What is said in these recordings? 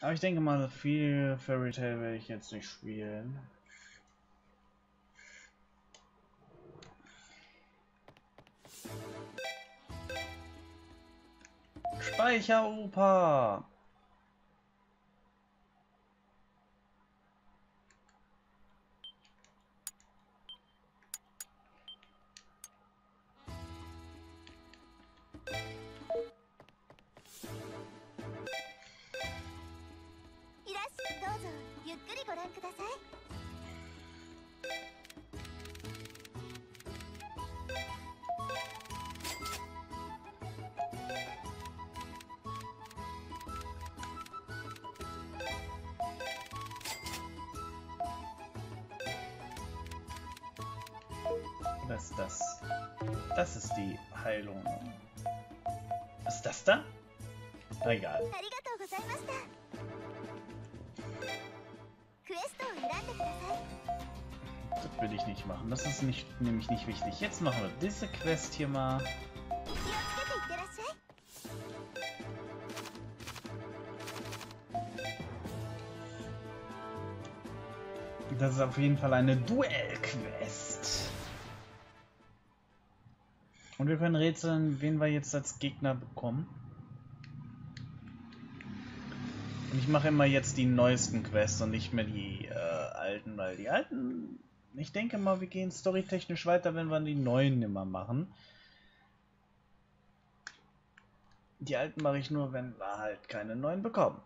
Aber ich denke mal, viel Fairy Tail werde ich jetzt nicht spielen. Speicheroper! Was ist das? Das ist die Heilung. Was ist das da? Egal. Das will ich nicht machen. Das ist nicht, nämlich nicht wichtig. Jetzt machen wir diese Quest hier mal. Das ist auf jeden Fall eine Duell-Quest. Können rätseln, wen wir jetzt als Gegner bekommen. Und ich mache immer jetzt die neuesten Quests und nicht mehr die äh, alten, weil die alten, ich denke mal, wir gehen storytechnisch weiter, wenn wir die neuen immer machen. Die alten mache ich nur, wenn wir halt keine neuen bekommen.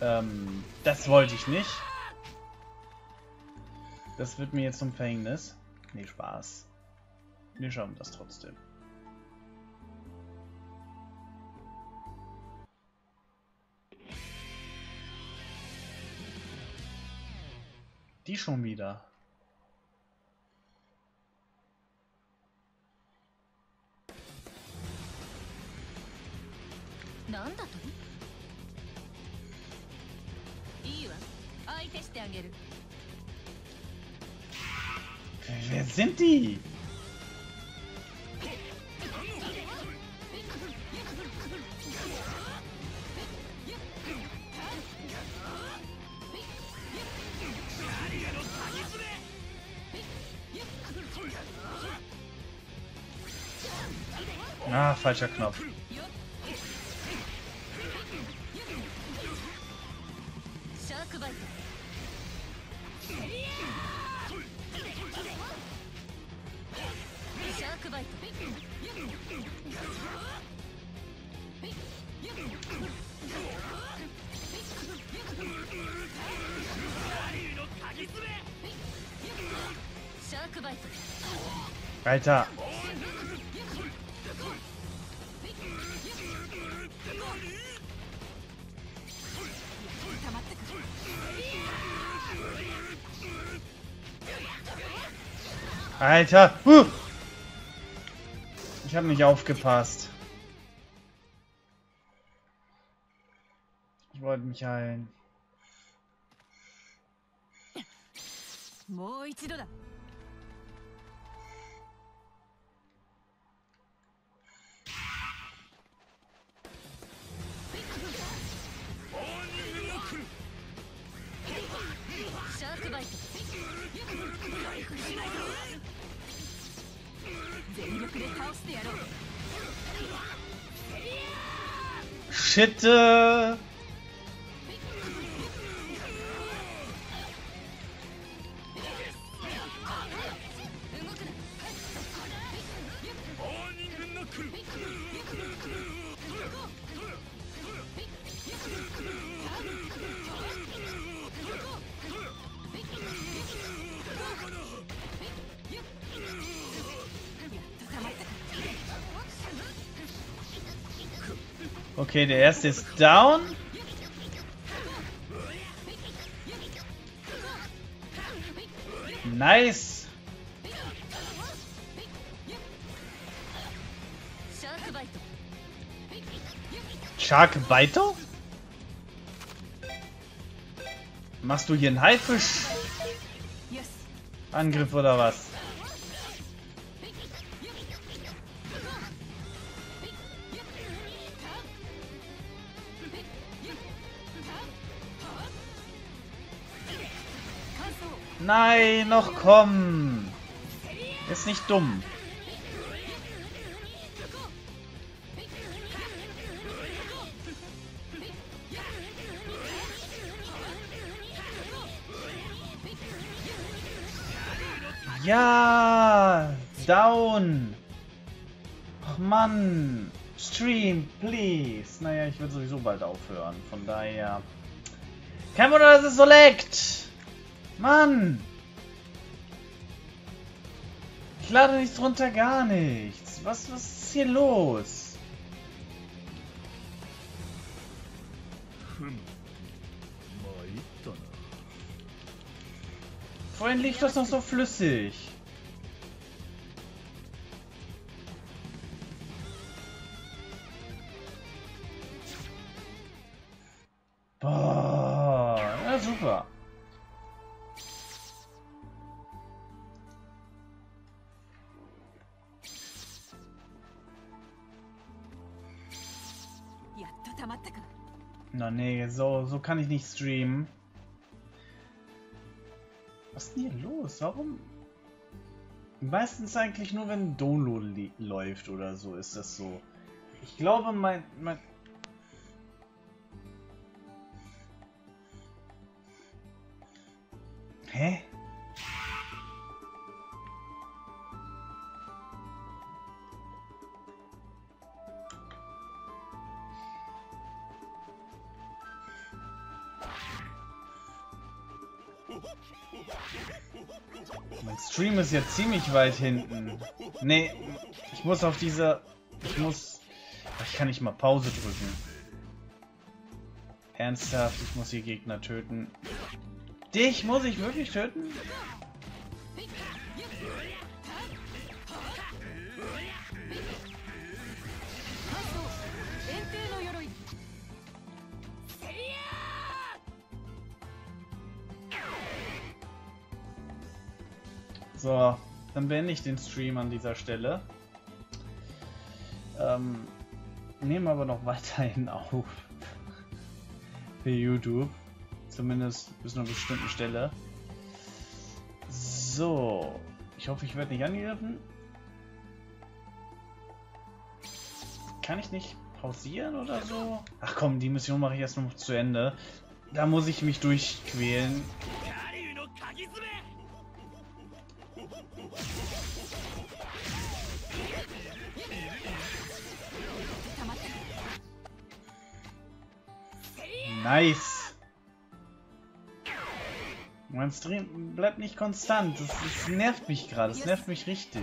Ähm, das wollte ich nicht. Das wird mir jetzt zum Verhängnis. Nee, Spaß. Wir schauen das trotzdem. Die schon wieder. Wer sind die? Ah, falscher Knopf. Alter. Uh. Ich habe nicht aufgepasst. Ich wollte mich heilen. Shit. Äh. Okay, der erste ist down. Nice. Shark Biter? Machst du hier einen Haifisch? Angriff oder was? Nein, noch komm. Ist nicht dumm. Ja, down. Ach Mann. Stream, please. Naja, ich will sowieso bald aufhören. Von daher. Kein Wunder, dass es so leckt. Mann! Ich lade nichts runter, gar nichts. Was, was ist hier los? Vorhin lief das noch so flüssig. So, so kann ich nicht streamen. Was ist denn hier los? Warum? Meistens eigentlich nur, wenn Download läuft oder so, ist das so. Ich glaube, mein... mein Hä? Mein Stream ist jetzt ziemlich weit hinten. Nee, ich muss auf diese... Ich muss... Ich kann nicht mal Pause drücken. Ernsthaft, ich muss die Gegner töten. Dich muss ich wirklich töten? So, dann beende ich den Stream an dieser Stelle. Ähm, nehme aber noch weiterhin auf. Für YouTube. Zumindest bis zu einer bestimmten Stelle. So. Ich hoffe, ich werde nicht angegriffen. Kann ich nicht pausieren oder so? Ach komm, die Mission mache ich erst noch zu Ende. Da muss ich mich durchquälen. Nice. Mein Stream bleibt nicht konstant. Das, das nervt mich gerade. Das nervt mich richtig.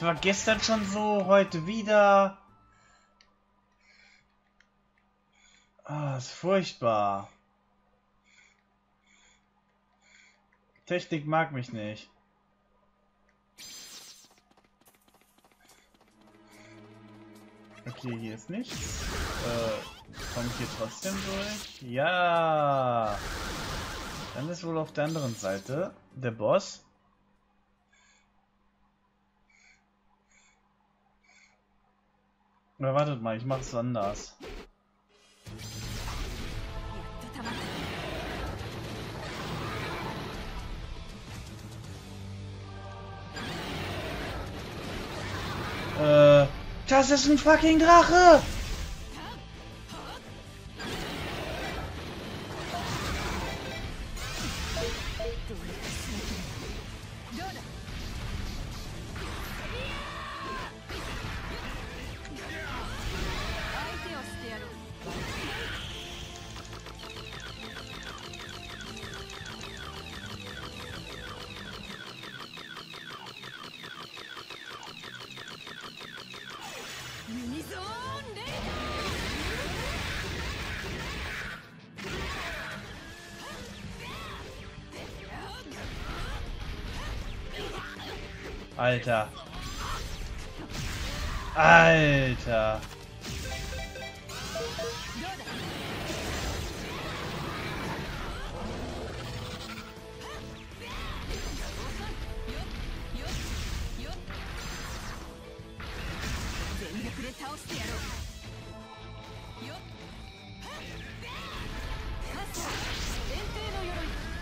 War gestern schon so, heute wieder. Ah, ist furchtbar. Technik mag mich nicht. Okay, hier ist nichts. Äh, komme ich hier trotzdem durch? Ja! Dann ist wohl auf der anderen Seite der Boss. Aber wartet mal, ich mache es anders. Das ist ein fucking Drache! Alter. Alter.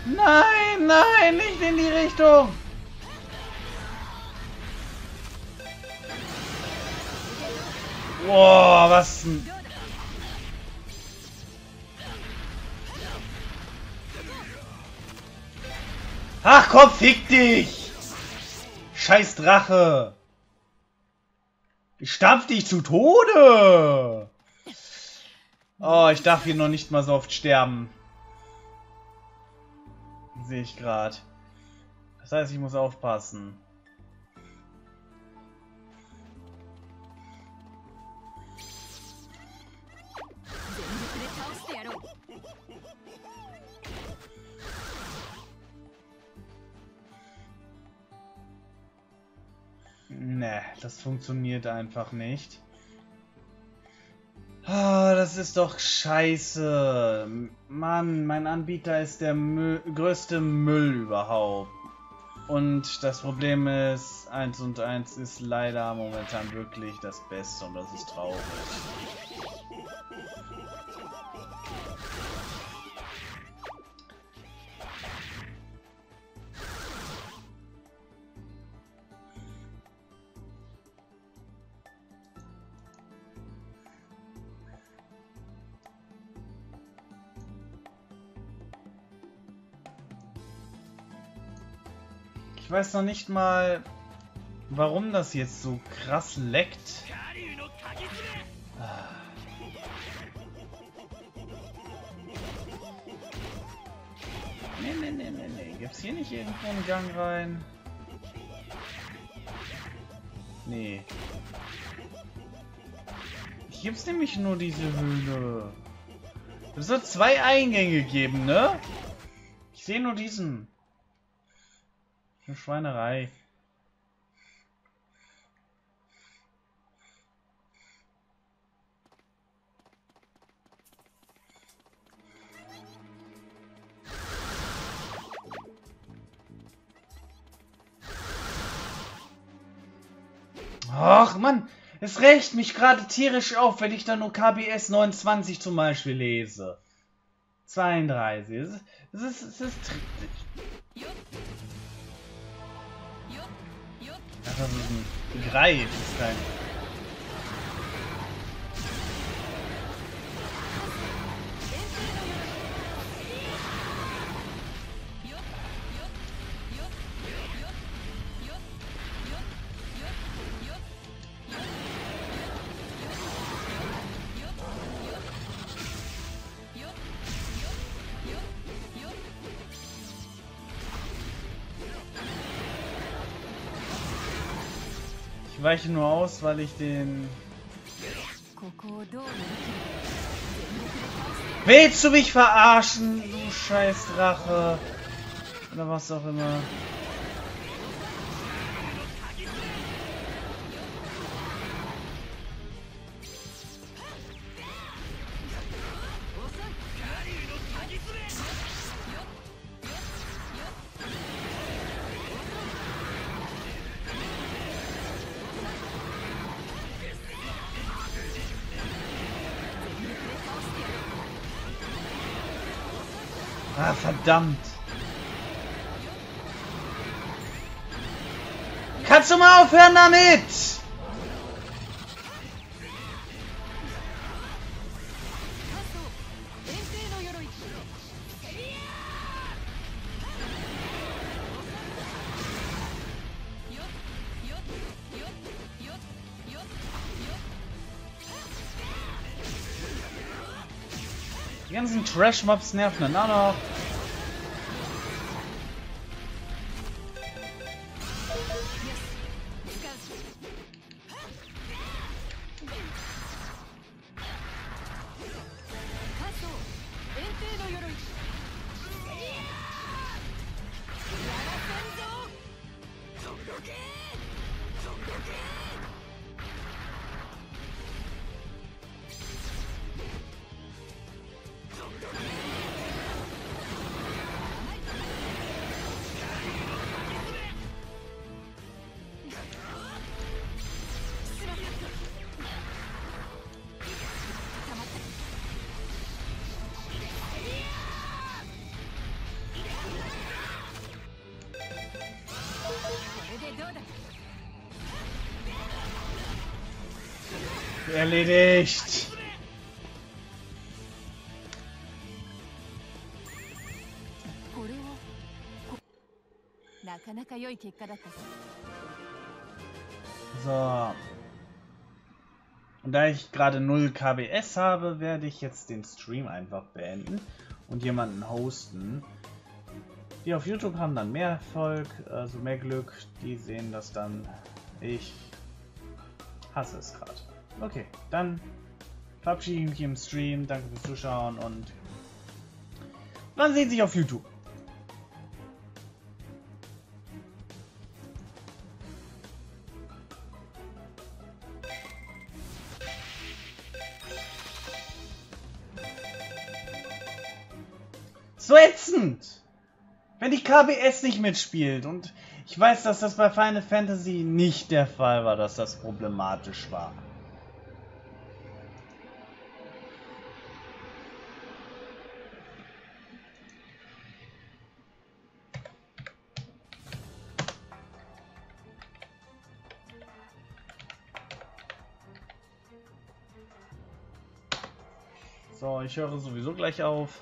Nein, nein, nicht in die Richtung. Boah, was ein... Ach komm, fick dich! Scheiß Drache! Ich stampf dich zu Tode! Oh, ich darf hier noch nicht mal so oft sterben. Sehe ich gerade. Das heißt, ich muss aufpassen. Ne, das funktioniert einfach nicht. Ah, das ist doch scheiße. Mann, mein Anbieter ist der Müll, größte Müll überhaupt. Und das Problem ist, 1 und 1 ist leider momentan wirklich das Beste und das ist traurig. Ich weiß noch nicht mal, warum das jetzt so krass leckt. Nee, nee, nee, nee, nee. Gibt's hier nicht irgendwo einen Gang rein? Nee. Hier gibt's nämlich nur diese Höhle. Es wird zwei Eingänge geben, ne? Ich sehe nur diesen. Eine Schweinerei. Ach Mann, es rächt mich gerade tierisch auf, wenn ich da nur KBS 29 zum Beispiel lese. 32. Es ist, es ist, es ist Greif, ist kein... Ich weiche nur aus, weil ich den... Willst du mich verarschen, du scheiß Drache? Oder was auch immer. Verdammt. Kannst du mal aufhören damit? Die ganzen Trash-Mobs nerven dann auch noch. Erledigt. So. Und da ich gerade 0 KBS habe, werde ich jetzt den Stream einfach beenden und jemanden hosten. Die auf YouTube haben dann mehr Erfolg, also mehr Glück. Die sehen das dann. Ich hasse es gerade. Okay, dann verabschiede ich mich im Stream. Danke fürs Zuschauen und man sieht sich auf YouTube. So ätzend! Wenn die KBS nicht mitspielt und ich weiß, dass das bei Final Fantasy nicht der Fall war, dass das problematisch war. Ich höre sowieso gleich auf.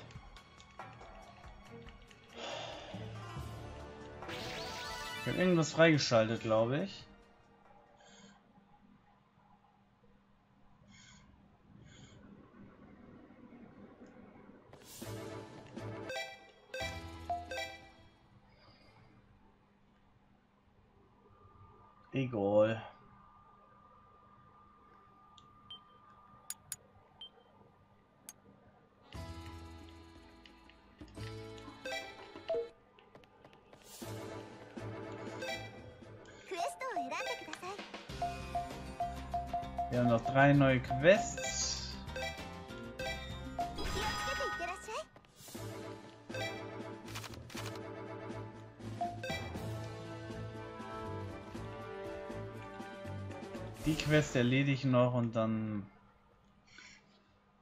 Ich habe irgendwas freigeschaltet, glaube ich. Egal. drei neue Quests. Die Quest erledige ich noch und dann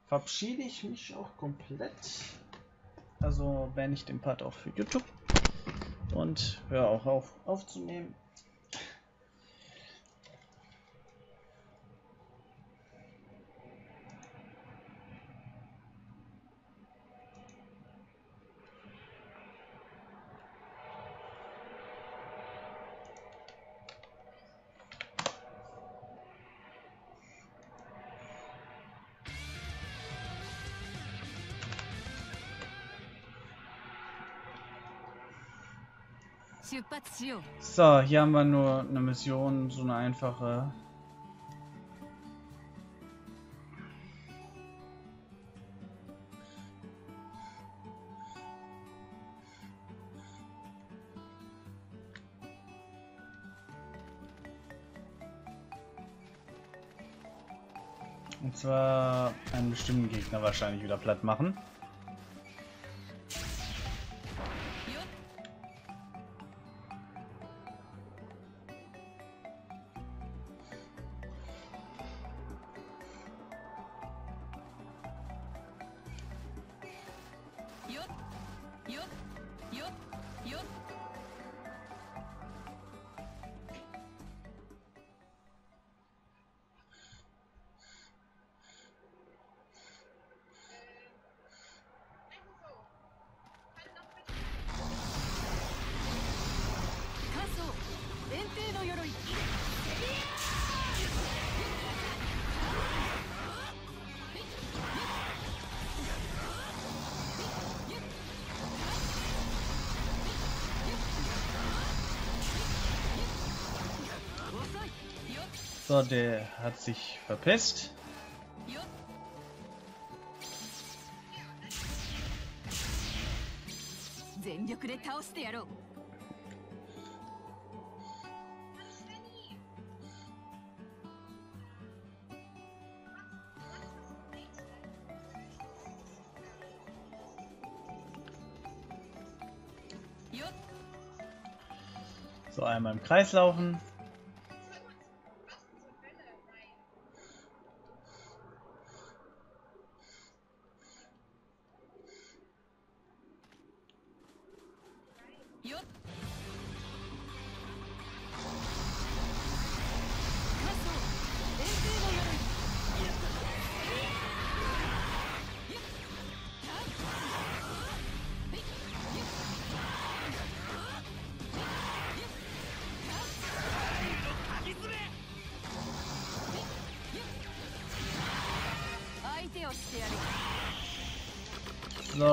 verabschiede ich mich auch komplett. Also beende ich den Part auch für YouTube und höre auch auf aufzunehmen. So, hier haben wir nur eine Mission, so eine einfache. Und zwar einen bestimmten Gegner wahrscheinlich wieder platt machen. So, der hat sich verpisst. So, einmal im Kreis laufen. をしてやる So.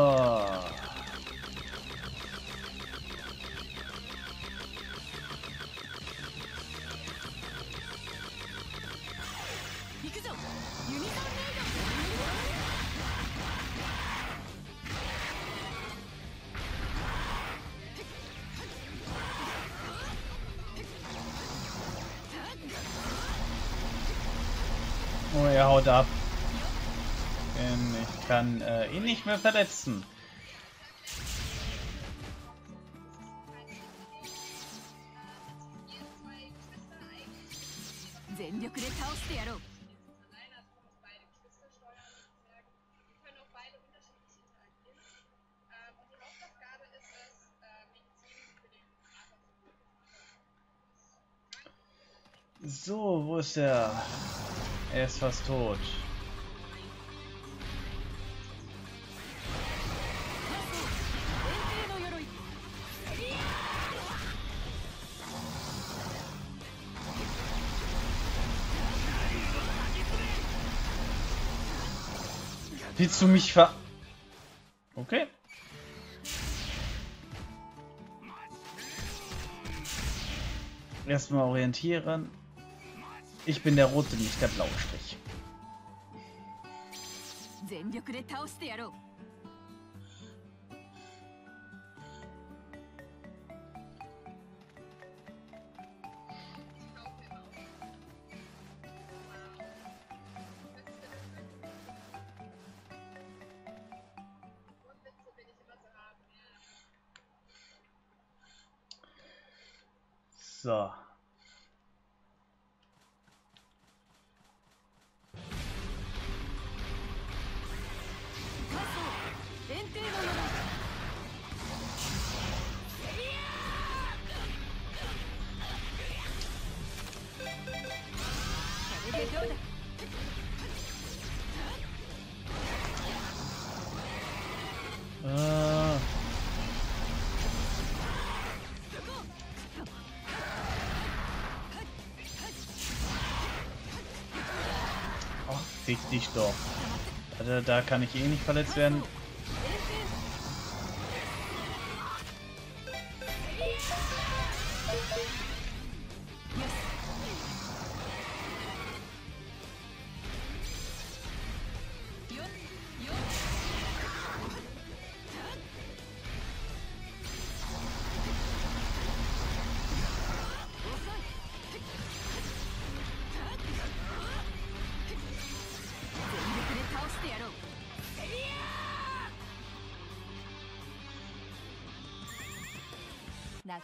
Oh, er haut ab. Kann äh, ihn nicht mehr verletzen. So, wo ist er? Er ist fast tot. Willst du mich ver... Okay. Erstmal orientieren. Ich bin der rote, nicht der blaue Strich. So. Äh. Fick dich doch. Also, da kann ich eh nicht verletzt werden.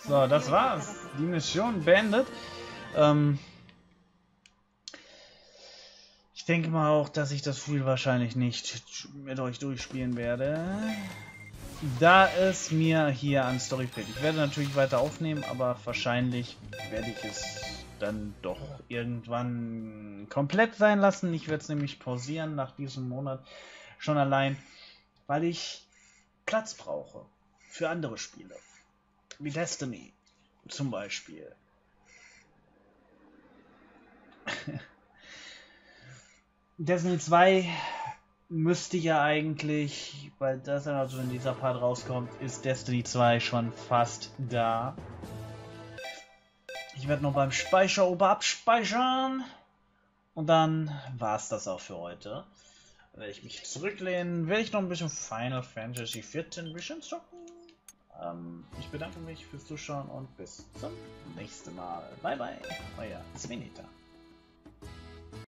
So, das war's. Die Mission beendet. Ähm ich denke mal auch, dass ich das Spiel wahrscheinlich nicht mit euch durchspielen werde. Da es mir hier an Story fehlt. Ich werde natürlich weiter aufnehmen, aber wahrscheinlich werde ich es dann doch irgendwann komplett sein lassen. Ich werde es nämlich pausieren nach diesem Monat schon allein, weil ich Platz brauche für andere Spiele wie Destiny zum Beispiel. Destiny 2 müsste ja eigentlich, weil das dann also in dieser Part rauskommt, ist Destiny 2 schon fast da. Ich werde noch beim Speicherober abspeichern. Und dann war es das auch für heute. Werde ich mich zurücklehnen, werde ich noch ein bisschen Final Fantasy 14 bisschen zocken. Ähm, ich bedanke mich fürs Zuschauen und bis zum nächsten Mal. Bye bye, euer Svenita.